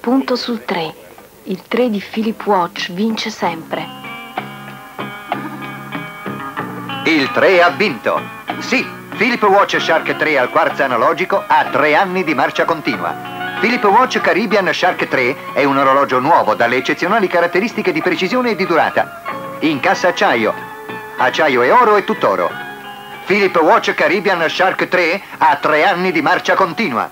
Punto sul 3. Il 3 di Philip Watch vince sempre. Il 3 ha vinto. Sì, Philip Watch Shark 3 al quarzo analogico ha tre anni di marcia continua. Philip Watch Caribbean Shark 3 è un orologio nuovo dalle eccezionali caratteristiche di precisione e di durata. Incassa acciaio. Acciaio e oro e tutt'oro. Philip Watch Caribbean Shark 3 ha tre anni di marcia continua.